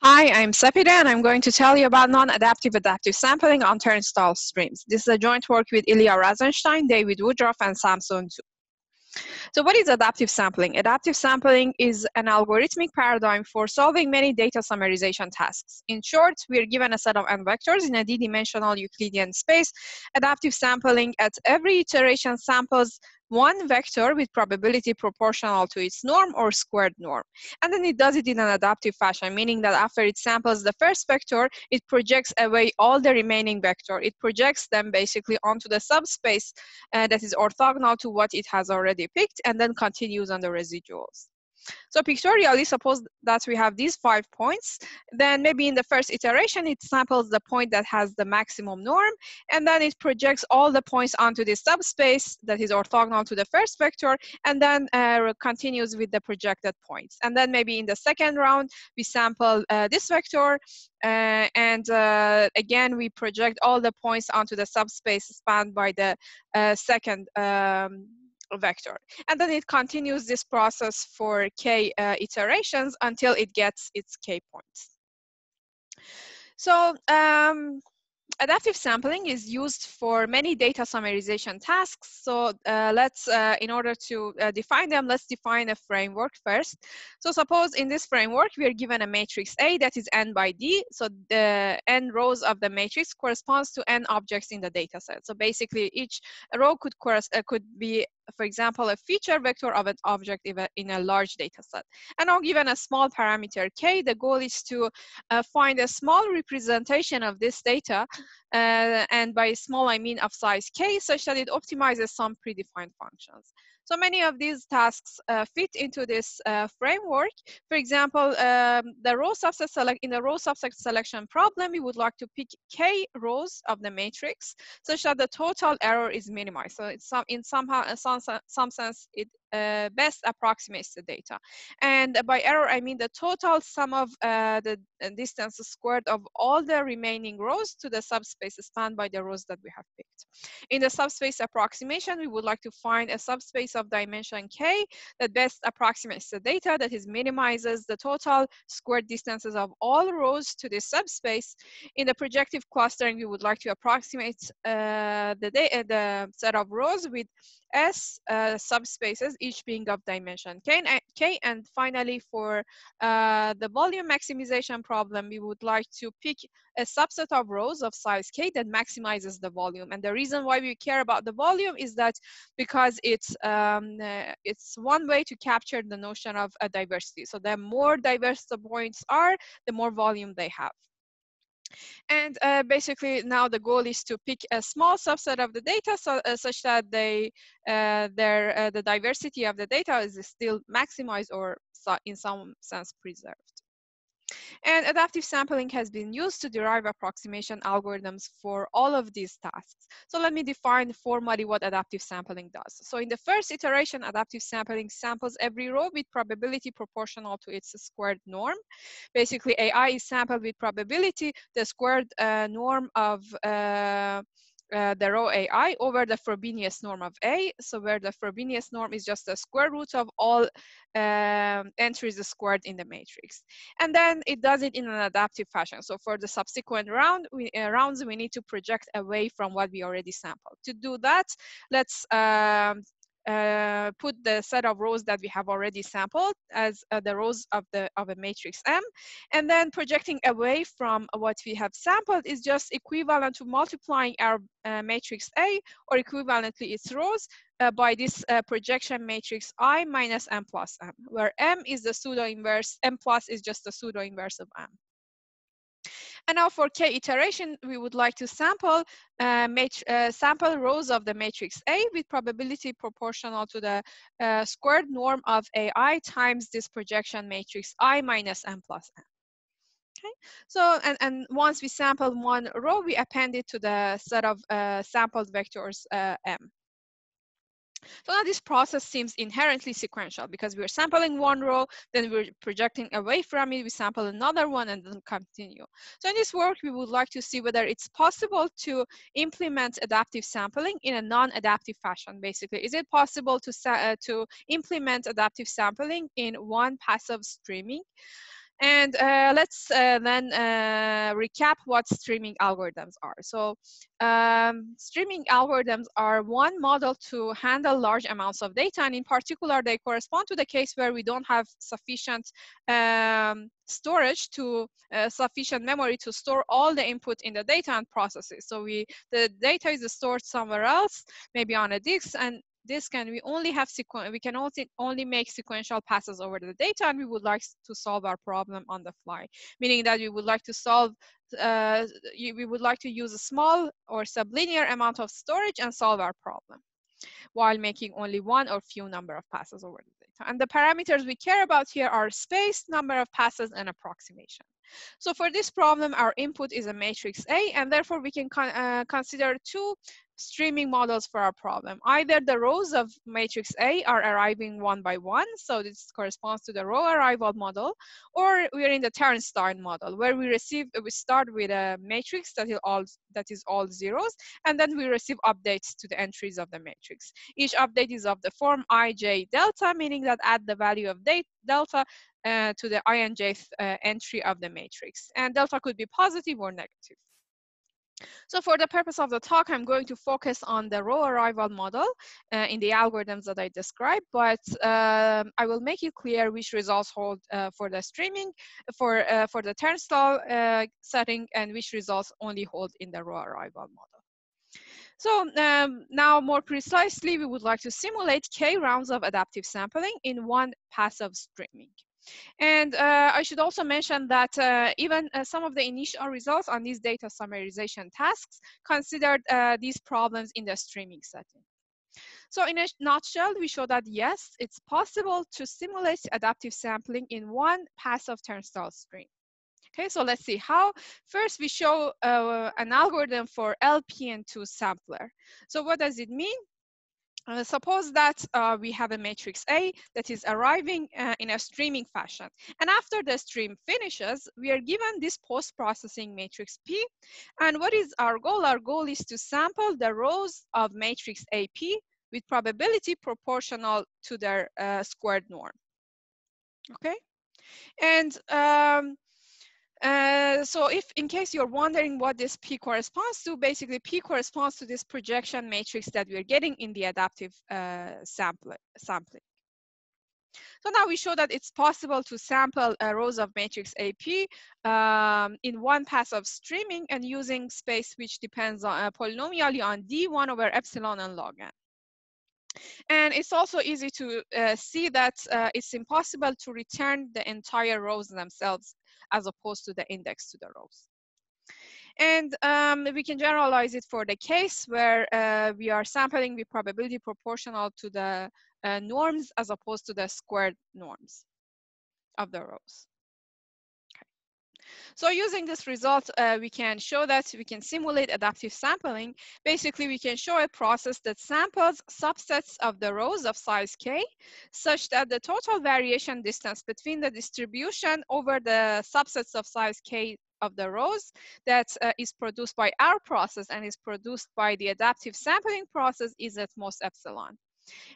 Hi, I'm Sepideh and I'm going to tell you about non-adaptive adaptive sampling on turnstile streams. This is a joint work with Ilya Razenshteyn, David Woodruff, and Samson Zhou. So what is adaptive sampling? Adaptive sampling is an algorithmic paradigm for solving many data summarization tasks. In short, we are given a set of n vectors in a d-dimensional Euclidean space. Adaptive sampling at every iteration samples one vector with probability proportional to its norm or squared norm. And then it does it in an adaptive fashion, meaning that after it samples the first vector, it projects away all the remaining vector. It projects them basically onto the subspace uh, that is orthogonal to what it has already picked and then continues on the residuals. So pictorially, suppose that we have these five points, then maybe in the first iteration, it samples the point that has the maximum norm, and then it projects all the points onto this subspace that is orthogonal to the first vector, and then uh, continues with the projected points. And then maybe in the second round, we sample uh, this vector, uh, and uh, again, we project all the points onto the subspace spanned by the uh, second um, vector. And then it continues this process for k uh, iterations until it gets its k points. So um, adaptive sampling is used for many data summarization tasks. So uh, let's, uh, in order to uh, define them, let's define a framework first. So suppose in this framework, we are given a matrix A that is n by d. So the n rows of the matrix corresponds to n objects in the data set. So basically each row could, uh, could be for example, a feature vector of an object in a large data set. And now given a small parameter k, the goal is to uh, find a small representation of this data, uh, and by small I mean of size k, such that it optimizes some predefined functions. So many of these tasks uh, fit into this uh, framework. For example, um, the row subset select in the row subset selection problem, we would like to pick k rows of the matrix such that the total error is minimized. So it's some, in somehow, some, some sense, it uh, best approximates the data. And by error, I mean the total sum of uh, the distance squared of all the remaining rows to the subspace spanned by the rows that we have picked. In the subspace approximation, we would like to find a subspace of dimension k that best approximates the data, that is minimizes the total squared distances of all rows to this subspace. In the projective clustering, we would like to approximate uh, the, the set of rows with S uh, subspaces, each being of dimension K. And, K. and finally, for uh, the volume maximization problem, we would like to pick a subset of rows of size K that maximizes the volume. And the reason why we care about the volume is that because it's, um, uh, it's one way to capture the notion of a diversity. So the more diverse the points are, the more volume they have. And uh, basically now the goal is to pick a small subset of the data so, uh, such that they, uh, their, uh, the diversity of the data is still maximized or in some sense preserved. And adaptive sampling has been used to derive approximation algorithms for all of these tasks. So let me define formally what adaptive sampling does. So in the first iteration, adaptive sampling samples every row with probability proportional to its squared norm. Basically, AI is sampled with probability, the squared uh, norm of uh, uh, the row AI over the Frobenius norm of A. So where the Frobenius norm is just the square root of all um, entries squared in the matrix. And then it does it in an adaptive fashion. So for the subsequent round, we, uh, rounds, we need to project away from what we already sampled. To do that, let's um, uh, put the set of rows that we have already sampled as uh, the rows of the of a matrix M, and then projecting away from what we have sampled is just equivalent to multiplying our uh, matrix A or equivalently its rows uh, by this uh, projection matrix I minus M plus M, where M is the pseudo inverse, M plus is just the pseudo inverse of M. And now for k iteration, we would like to sample uh, uh, sample rows of the matrix A with probability proportional to the uh, squared norm of AI times this projection matrix I minus M plus M. Okay, so and, and once we sample one row, we append it to the set of uh, sampled vectors uh, M. So now this process seems inherently sequential because we're sampling one row, then we're projecting away from it, we sample another one and then continue. So in this work, we would like to see whether it's possible to implement adaptive sampling in a non-adaptive fashion, basically. Is it possible to, uh, to implement adaptive sampling in one passive streaming? And uh, let's uh, then uh, recap what streaming algorithms are. So um, streaming algorithms are one model to handle large amounts of data. And in particular, they correspond to the case where we don't have sufficient um, storage to uh, sufficient memory to store all the input in the data and process it. So we the data is stored somewhere else, maybe on a disk, and this can we only have sequen we can also only make sequential passes over the data and we would like to solve our problem on the fly. Meaning that we would like to solve uh, we would like to use a small or sublinear amount of storage and solve our problem while making only one or few number of passes over the data. And the parameters we care about here are space number of passes and approximation. So for this problem, our input is a matrix A, and therefore we can con uh, consider two streaming models for our problem. Either the rows of matrix A are arriving one by one, so this corresponds to the row arrival model, or we're in the turnstile model, where we receive, we start with a matrix that is all, that is all zeros, and then we receive updates to the entries of the matrix. Each update is of the form ij delta, meaning that add the value of delta uh, to the inj uh, entry of the matrix. And delta could be positive or negative. So for the purpose of the talk, I'm going to focus on the row arrival model uh, in the algorithms that I described, but um, I will make it clear which results hold uh, for the streaming, for, uh, for the turnstile uh, setting, and which results only hold in the row arrival model. So um, now more precisely, we would like to simulate k rounds of adaptive sampling in one pass of streaming. And uh, I should also mention that uh, even uh, some of the initial results on these data summarization tasks considered uh, these problems in the streaming setting. So in a nutshell, we show that yes, it's possible to simulate adaptive sampling in one pass of turnstile stream. Okay, so let's see how. First, we show uh, an algorithm for LPN2 sampler. So what does it mean? Uh, suppose that uh, we have a matrix A that is arriving uh, in a streaming fashion. And after the stream finishes, we are given this post-processing matrix P. And what is our goal? Our goal is to sample the rows of matrix AP with probability proportional to their uh, squared norm. Okay? And um, uh, so if in case you're wondering what this P corresponds to, basically P corresponds to this projection matrix that we're getting in the adaptive uh, sample, sampling. So now we show that it's possible to sample uh, rows of matrix AP um, in one pass of streaming and using space which depends on uh, polynomially on D1 over epsilon and log n. And it's also easy to uh, see that uh, it's impossible to return the entire rows themselves as opposed to the index to the rows. And um, we can generalize it for the case where uh, we are sampling with probability proportional to the uh, norms as opposed to the squared norms of the rows. So using this result, uh, we can show that we can simulate adaptive sampling. Basically, we can show a process that samples subsets of the rows of size k, such that the total variation distance between the distribution over the subsets of size k of the rows that uh, is produced by our process and is produced by the adaptive sampling process is at most epsilon.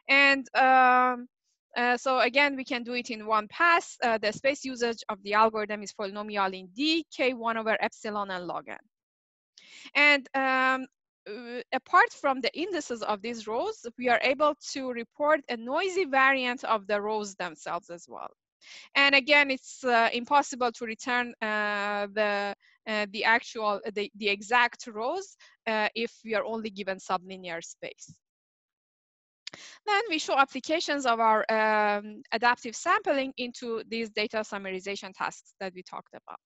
And um, uh, so again, we can do it in one pass. Uh, the space usage of the algorithm is polynomial in D, K1 over epsilon and log n. And um, uh, apart from the indices of these rows, we are able to report a noisy variant of the rows themselves as well. And again, it's uh, impossible to return the the actual the, the exact rows if we are only given sublinear space. Then we show applications of our um, adaptive sampling into these data summarization tasks that we talked about.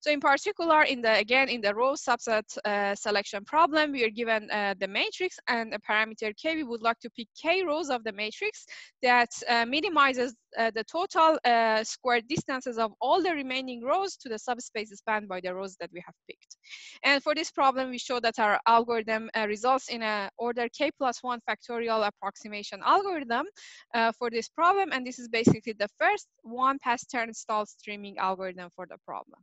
So in particular, in the again, in the row subset uh, selection problem, we are given uh, the matrix and a parameter k. We would like to pick k rows of the matrix that uh, minimizes uh, the total uh, square distances of all the remaining rows to the subspace spanned by the rows that we have picked. And for this problem, we show that our algorithm uh, results in an order k plus one factorial approximation algorithm uh, for this problem. And this is basically the first one pass turnstile streaming algorithm for the problem.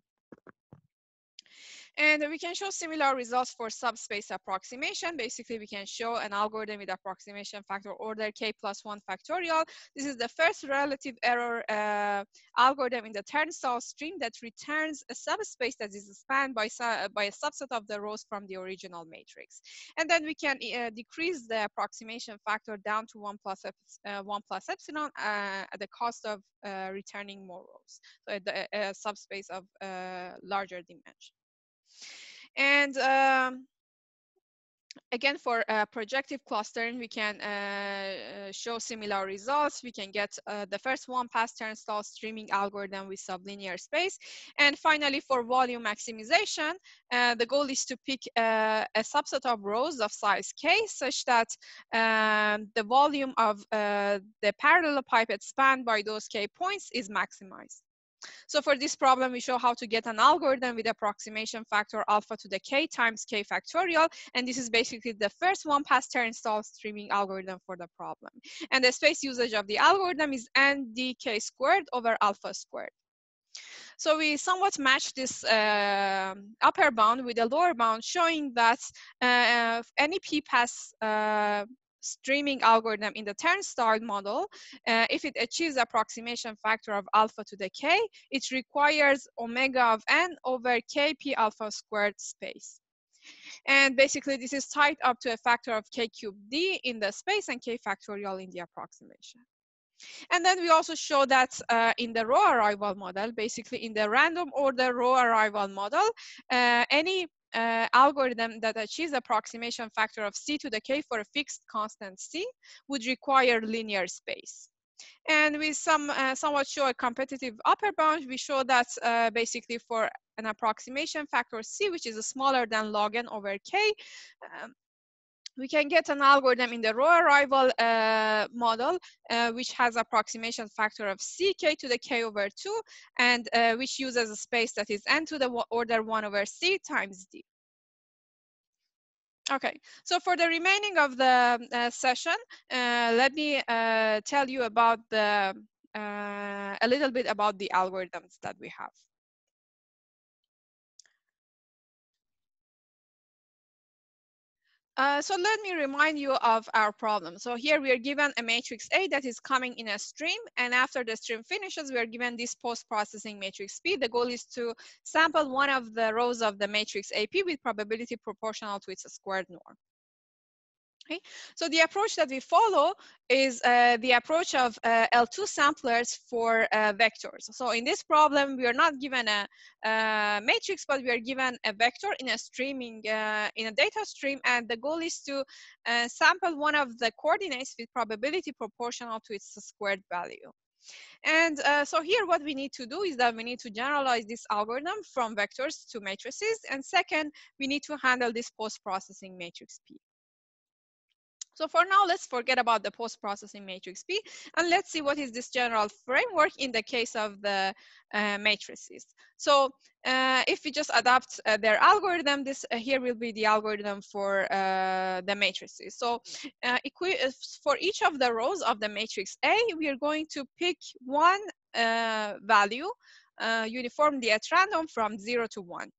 And we can show similar results for subspace approximation. Basically, we can show an algorithm with approximation factor order k plus 1 factorial. This is the first relative error uh, algorithm in the turnstile stream that returns a subspace that is spanned by, by a subset of the rows from the original matrix. And then we can uh, decrease the approximation factor down to 1 plus, uh, 1 plus epsilon uh, at the cost of uh, returning more rows. So the subspace of uh, larger dimension. And um, again, for uh, projective clustering, we can uh, uh, show similar results. We can get uh, the first one pass turnstile streaming algorithm with sublinear space. And finally, for volume maximization, uh, the goal is to pick a subset of rows of size k such that um, the volume of the parallelepiped spanned by those k points is maximized. So for this problem, we show how to get an algorithm with approximation factor alpha to the k times k factorial. And this is basically the first one pass turnstile streaming algorithm for the problem. And the space usage of the algorithm is n dk squared over alpha squared. So we somewhat match this uh, upper bound with a lower bound, showing that uh, any p-pass uh, streaming algorithm in the turnstile model, uh, if it achieves approximation factor of alpha to the k, it requires omega of n over kp alpha squared space. And basically, this is tied up to a factor of k cubed d in the space and k factorial in the approximation. And then we also show that uh, in the row arrival model, basically in the random order row arrival model, uh, any uh, algorithm that achieves approximation factor of c to the k for a fixed constant c would require linear space. And with some uh, somewhat show a competitive upper bound, we show that uh, basically for an approximation factor c, which is smaller than log n over k, um, we can get an algorithm in the row arrival uh, model, uh, which has approximation factor of ck to the k over 2, and uh, which uses a space that is n to the order 1 over c times d. Okay, so for the remaining of the uh, session, uh, let me uh, tell you about the, a little bit about the algorithms that we have. Uh, so let me remind you of our problem. So here we are given a matrix A that is coming in a stream. And after the stream finishes, we are given this post-processing matrix P. The goal is to sample one of the rows of the matrix AP with probability proportional to its squared norm. Okay, so the approach that we follow is uh, the approach of uh, L2 samplers for uh, vectors. So in this problem, we are not given a, a matrix, but we are given a vector in a streaming, uh, in a data stream, and the goal is to uh, sample one of the coordinates with probability proportional to its squared value. And uh, so here what we need to do is that we need to generalize this algorithm from vectors to matrices. And second, we need to handle this post-processing matrix P. So for now, let's forget about the post-processing matrix B and let's see what is this general framework in the case of the uh, matrices. So uh, if we just adapt uh, their algorithm, this uh, here will be the algorithm for uh, the matrices. So uh, for each of the rows of the matrix A, we are going to pick one value uniformly at random from zero to one.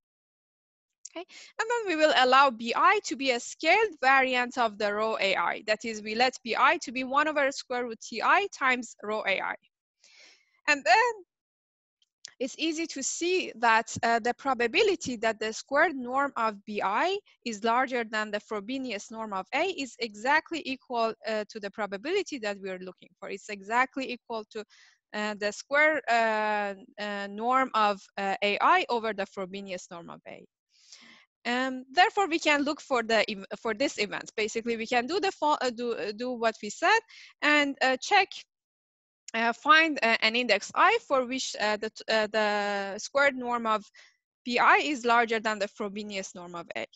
Okay, and then we will allow BI to be a scaled variant of the row AI. That is, we let BI to be 1 over square root TI times row AI. And then it's easy to see that uh, the probability that the squared norm of BI is larger than the Frobenius norm of A is exactly equal uh, to the probability that we are looking for. It's exactly equal to uh, the square uh, uh, norm of uh, AI over the Frobenius norm of A. Um, therefore, we can look for the for this event. Basically, we can do the uh, do uh, do what we said and uh, check uh, find uh, an index i for which uh, the the squared norm of pi is larger than the Frobenius norm of a.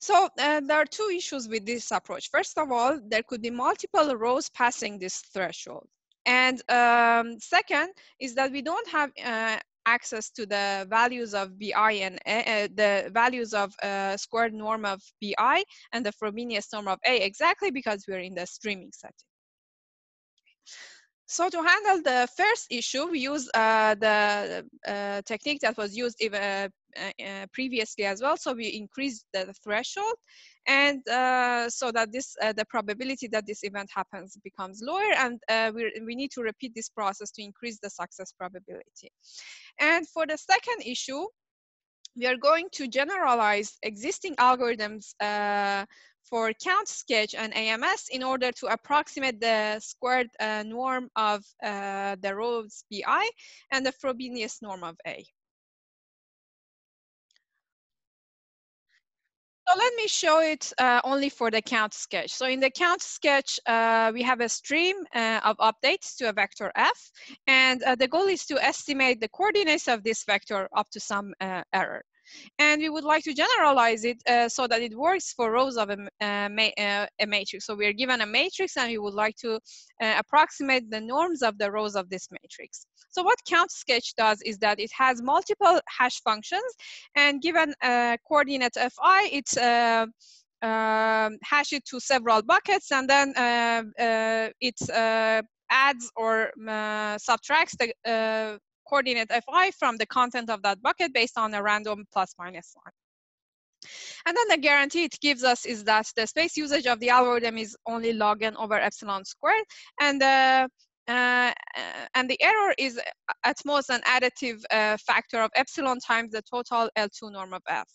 So there are two issues with this approach. First of all, there could be multiple rows passing this threshold. And um, second is that we don't have uh, access to the values of BI and uh, the values of uh, squared norm of BI and the Frobenius norm of A exactly because we're in the streaming setting. So to handle the first issue, we use uh, the uh, technique that was used even, uh, uh, previously as well. So we increase the threshold and uh, so that this uh, the probability that this event happens becomes lower and we, we need to repeat this process to increase the success probability. And for the second issue, we are going to generalize existing algorithms for count sketch and AMS in order to approximate the squared uh, norm of uh, the rows BI and the Frobenius norm of A. So let me show it uh, only for the count sketch. So in the count sketch, uh, we have a stream uh, of updates to a vector f, and uh, the goal is to estimate the coordinates of this vector up to some uh, error. And we would like to generalize it uh, so that it works for rows of a, uh, ma uh, a, matrix. So we are given a matrix and we would like to uh, approximate the norms of the rows of this matrix. So what count sketch does is that it has multiple hash functions and given a coordinate fi, it uh, um, hash it to several buckets and then uh, it adds or subtracts the coordinate fi from the content of that bucket based on a random plus minus one. And then the guarantee it gives us is that the space usage of the algorithm is only log n over epsilon squared, and uh, uh, and the error is at most an additive uh, factor of epsilon times the total L2 norm of F.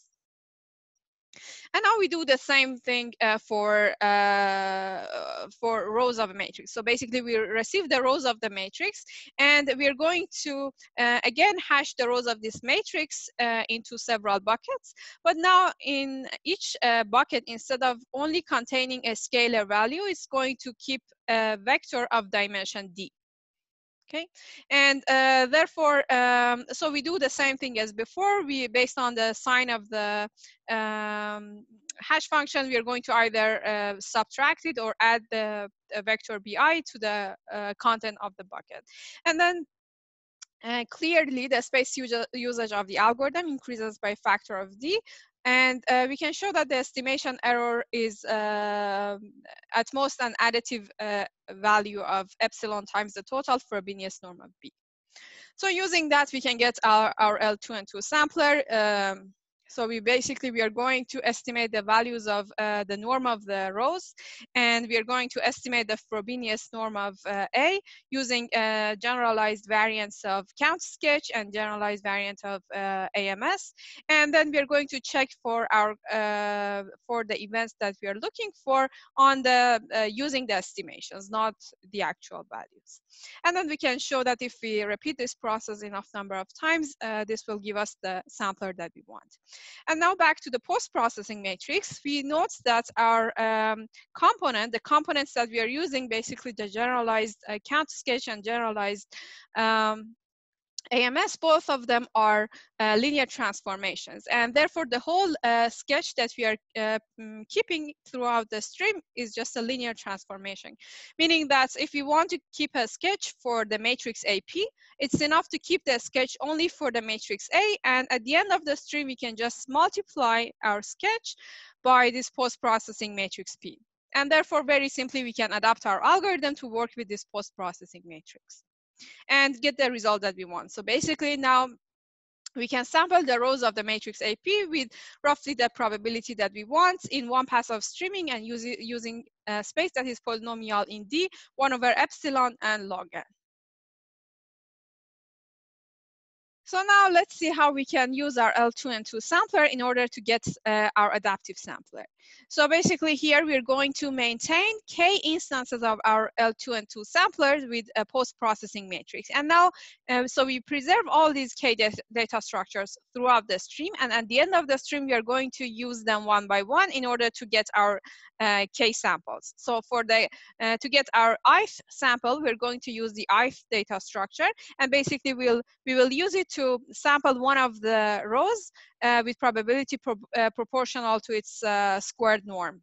And now we do the same thing uh, for, uh, for rows of a matrix. So basically we receive the rows of the matrix and we're going to, uh, again, hash the rows of this matrix uh, into several buckets. But now in each uh, bucket, instead of only containing a scalar value, it's going to keep a vector of dimension d okay? And uh, therefore um, so we do the same thing as before. We based on the sign of the um, hash function we are going to either uh, subtract it or add the, vector bi to the uh, content of the bucket. And then uh, clearly the space usage of the algorithm increases by factor of d and uh, we can show that the estimation error is uh, at most an additive uh, value of epsilon times the total Frobenius norm of B. So using that, we can get our, our L2 and 2 sampler. Um, so we basically, we are going to estimate the values of uh, the norm of the rows, and we are going to estimate the Frobenius norm of uh, A using a generalized variance of count sketch and generalized variant of uh, AMS. And then we are going to check for our, uh, for the events that we are looking for on the, uh, using the estimations, not the actual values. And then we can show that if we repeat this process enough number of times, uh, this will give us the sampler that we want. And now back to the post-processing matrix, we note that our um, component, the components that we are using, basically the generalized uh, count sketch and generalized um, AMS, both of them are uh, linear transformations. And therefore, the whole uh, sketch that we are uh, mm, keeping throughout the stream is just a linear transformation. Meaning that if we want to keep a sketch for the matrix AP, it's enough to keep the sketch only for the matrix A. And at the end of the stream, we can just multiply our sketch by this post-processing matrix P. And therefore, very simply, we can adapt our algorithm to work with this post-processing matrix and get the result that we want. So basically now we can sample the rows of the matrix AP with roughly the probability that we want in one pass of streaming and use using a space that is polynomial in D, 1 over epsilon and log n. So now let's see how we can use our L2 and 2 sampler in order to get uh, our adaptive sampler. So basically here we're going to maintain k instances of our L2 and 2 samplers with a post-processing matrix. And now, uh, so we preserve all these k data structures throughout the stream. And at the end of the stream, we are going to use them one by one in order to get our uh, k samples. So for the, uh, to get our ith sample, we're going to use the ith data structure. And basically we'll, we will use it to sample one of the rows uh, with probability pro uh, proportional to its uh, squared norm.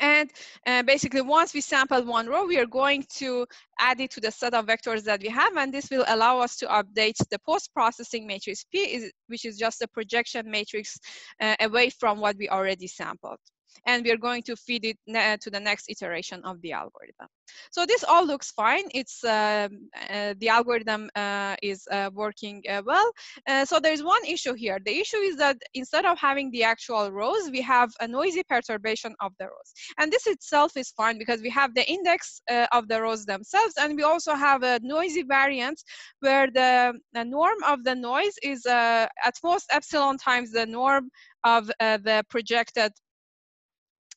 And uh, basically, once we sample one row, we are going to add it to the set of vectors that we have, and this will allow us to update the post-processing matrix P, is, which is just a projection matrix uh, away from what we already sampled. And we're going to feed it to the next iteration of the algorithm. So this all looks fine. It's um, uh, the algorithm uh, is uh, working uh, well. Uh, so there's one issue here. The issue is that instead of having the actual rows, we have a noisy perturbation of the rows. And this itself is fine because we have the index uh, of the rows themselves, and we also have a noisy variant where the, the norm of the noise is at most epsilon times the norm of the projected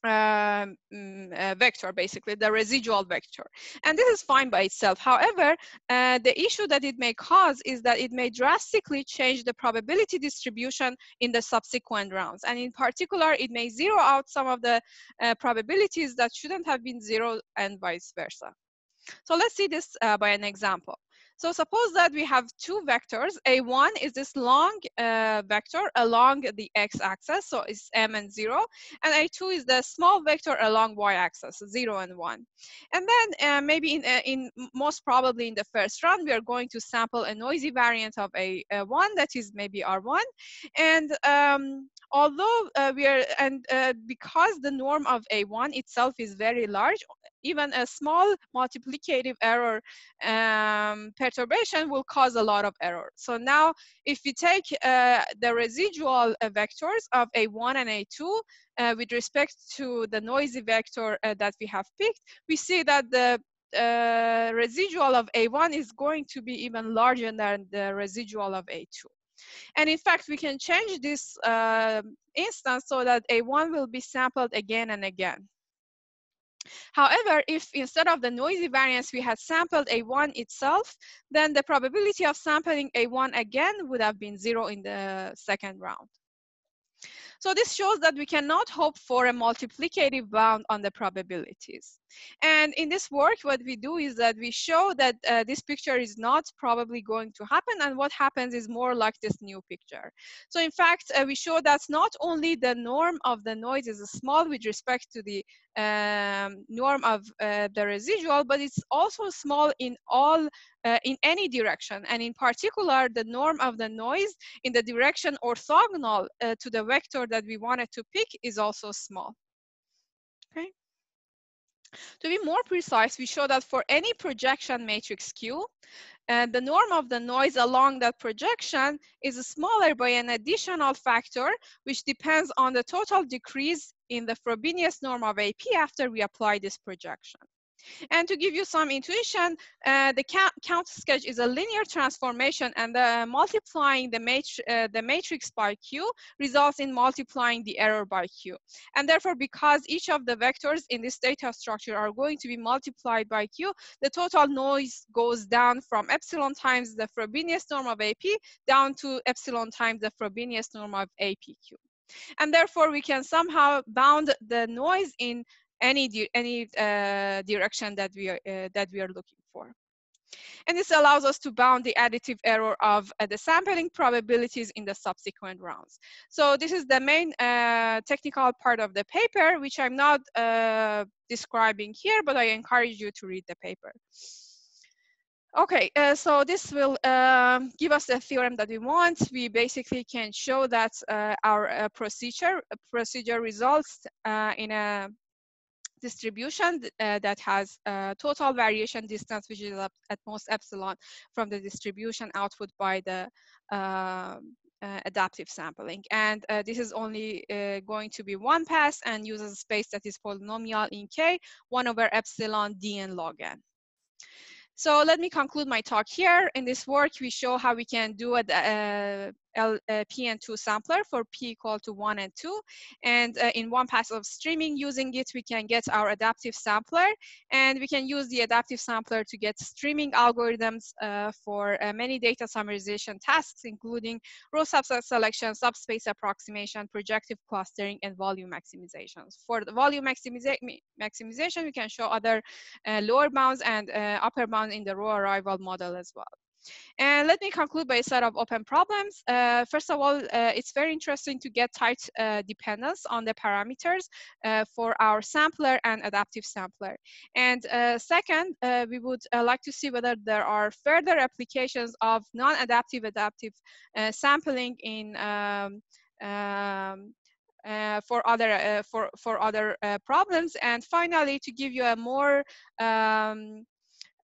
um, mm, uh, vector, basically, the residual vector. And this is fine by itself. However, uh, the issue that it may cause is that it may drastically change the probability distribution in the subsequent rounds. And in particular, it may zero out some of the uh, probabilities that shouldn't have been zero and vice versa. So let's see this uh, by an example. So suppose that we have two vectors. A1 is this long uh, vector along the x-axis, so it's m and 0. And A2 is the small vector along y-axis, 0 and 1. And then uh, maybe in, uh, in most probably in the first round, we are going to sample a noisy variant of a, a 1 that is maybe R1. And um, although uh, we are, and uh, because the norm of A1 itself is very large, even a small multiplicative error um, perturbation will cause a lot of error. So now if we take uh, the residual uh, vectors of A1 and A2 uh, with respect to the noisy vector uh, that we have picked, we see that the residual of A1 is going to be even larger than the residual of A2. And in fact, we can change this uh, instance so that A1 will be sampled again and again. However, if instead of the noisy variance we had sampled A1 itself, then the probability of sampling A1 again would have been zero in the second round. So this shows that we cannot hope for a multiplicative bound on the probabilities. And in this work, what we do is that we show that uh, this picture is not probably going to happen, and what happens is more like this new picture. So in fact, uh, we show that not only the norm of the noise is small with respect to the um, norm of uh, the residual, but it's also small in all, uh, in any direction. And in particular, the norm of the noise in the direction orthogonal uh, to the vector that we wanted to pick is also small. Okay. To be more precise, we show that for any projection matrix Q, and the norm of the noise along that projection is smaller by an additional factor, which depends on the total decrease in the Frobenius norm of AP after we apply this projection. And to give you some intuition, uh, the count, sketch is a linear transformation and uh, multiplying the, matri uh, the matrix by Q results in multiplying the error by Q. And therefore, because each of the vectors in this data structure are going to be multiplied by Q, the total noise goes down from epsilon times the Frobenius norm of AP down to epsilon times the Frobenius norm of APQ. And therefore, we can somehow bound the noise in any any uh, direction that we are uh, that we are looking for. And this allows us to bound the additive error of uh, the sampling probabilities in the subsequent rounds. So this is the main uh, technical part of the paper, which I'm not uh, describing here, but I encourage you to read the paper. Okay, uh, so this will uh, give us the theorem that we want. We basically can show that uh, our procedure procedure results in a distribution uh, that has uh, total variation distance, which is at most epsilon from the distribution output by the uh, uh adaptive sampling. And uh, this is only uh, going to be one pass and uses a space that is polynomial in K, one over epsilon dn log n. So let me conclude my talk here. In this work, we show how we can do a, a L, uh, PN2 sampler for P equal to one and two. And uh, in one pass of streaming using it, we can get our adaptive sampler and we can use the adaptive sampler to get streaming algorithms uh, for uh, many data summarization tasks, including row subset selection, subspace approximation, projective clustering, and volume maximizations. For the volume maximiza maximization, we can show other uh, lower bounds and uh, upper bounds in the row arrival model as well. And let me conclude by a set of open problems. Uh, first of all, uh, it's very interesting to get tight uh, dependence on the parameters uh, for our sampler and adaptive sampler. And uh, second, uh, we would like to see whether there are further applications of non-adaptive adaptive sampling in um, um, uh, for other uh, for for other uh, problems. And finally, to give you a more um,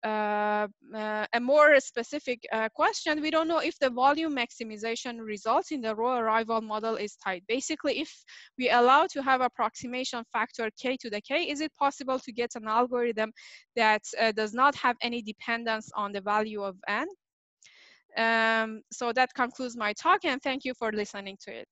uh, uh, a more specific uh, question, we don't know if the volume maximization results in the raw arrival model is tight. Basically, if we allow to have approximation factor k to the k, is it possible to get an algorithm that uh, does not have any dependence on the value of n? Um, so that concludes my talk and thank you for listening to it.